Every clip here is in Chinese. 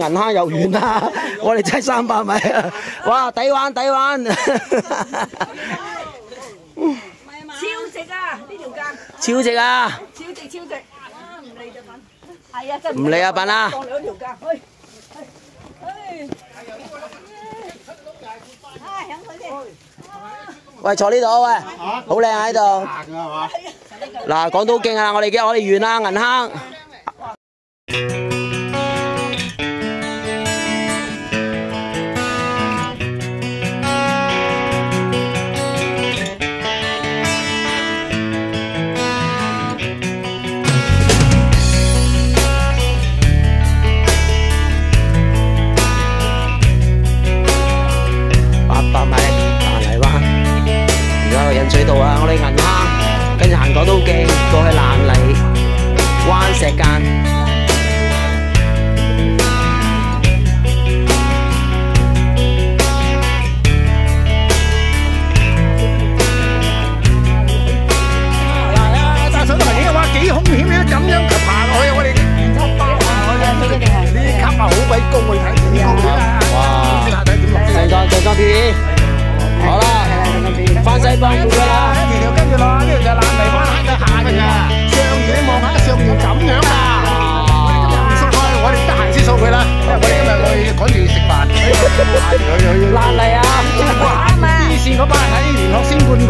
銀坑又遠啦，我哋真係三百米啊！哇，抵玩抵玩！超值啊！呢條價超值啊！超值超值，唔理就品。係啊，真唔理啊品啊當兩條價，去去去。唉，響佢先。喂，坐呢度喂，好靚喺度。嗱，講到好勁啊！我哋嘅我哋完啦，銀坑。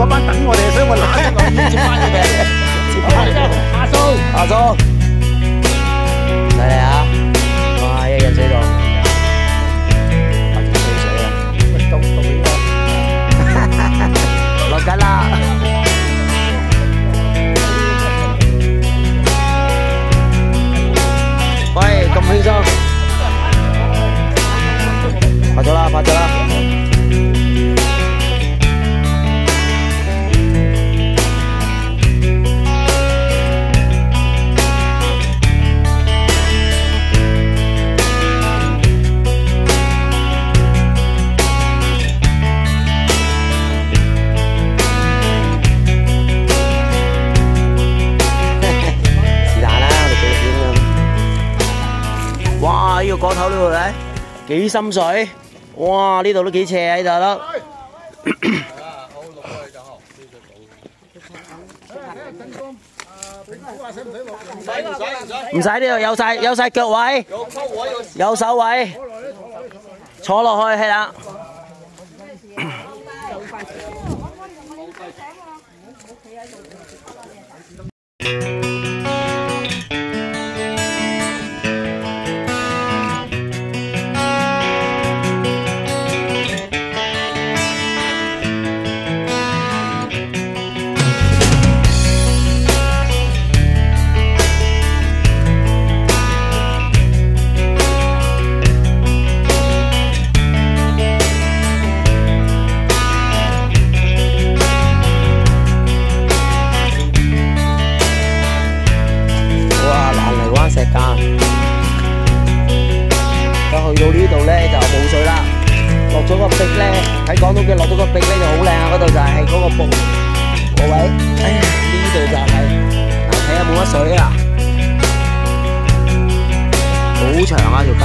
嗰班等我哋，所以我懶得講接翻佢哋。接翻佢哋。阿蘇。阿蘇，角頭呢度咧幾深水，哇！呢度都几斜喺度咯。唔使呢度有晒有晒脚位，有手位，坐落去係啦。度咧就冇水啦，落咗個壁咧，喺港島嘅落咗個壁咧就好靚啊！嗰度就係嗰個瀑個位，哎呀呢度就係、嗱睇下冇乜水啊，好長啊條街，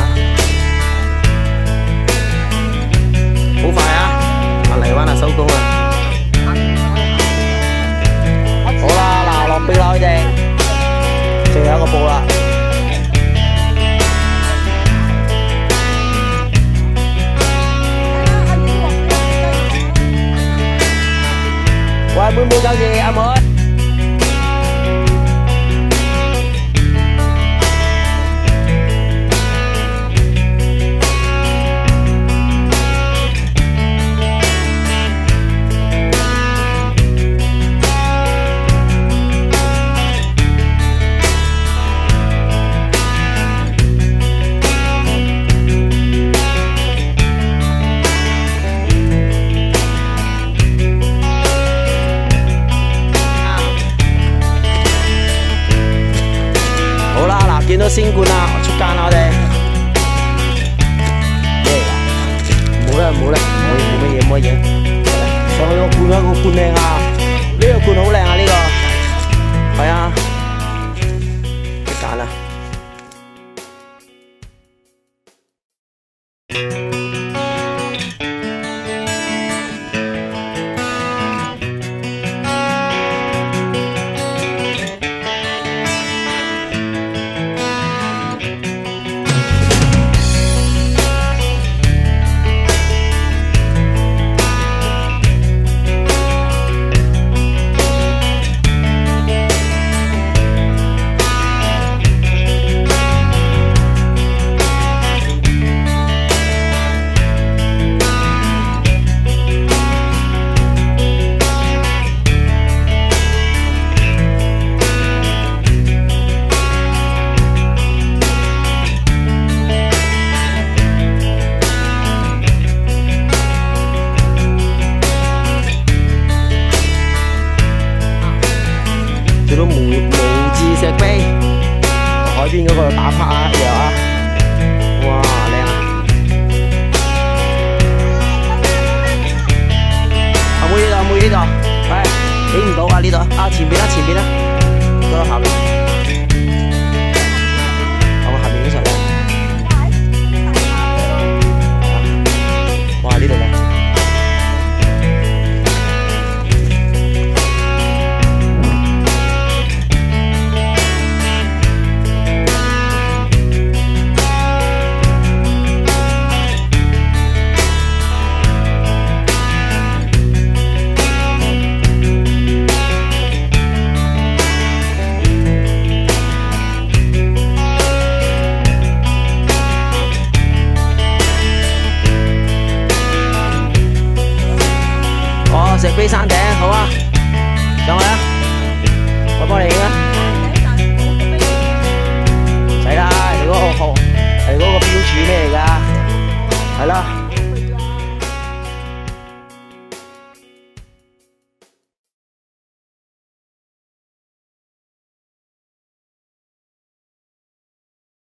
好快啊！爛泥灣啊收工啦，好啦嗱落壁啦佢哋。冇啦冇啦，冇冇乜嘢冇乜嘢。上去個罐啊，個罐靚啊，呢個罐好靓啊哦，石碑山頂好啊，上去啊，我幫你影啊，唔使啦，你嗰個號係嗰個標柱咩嚟㗎？係啦。